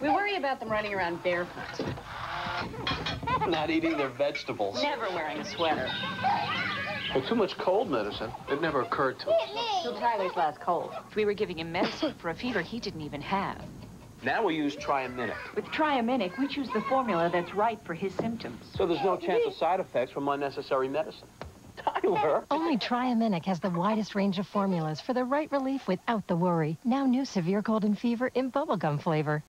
We worry about them running around barefoot. Not eating their vegetables. Never wearing a sweater. Well, too much cold medicine. It never occurred to us. Till Tyler's last cold. We were giving him medicine for a fever he didn't even have. Now we use Triaminic. With Triaminic, we choose the formula that's right for his symptoms. So there's no chance of side effects from unnecessary medicine. Tyler! Only Triaminic has the widest range of formulas for the right relief without the worry. Now new severe cold and fever in bubblegum flavor.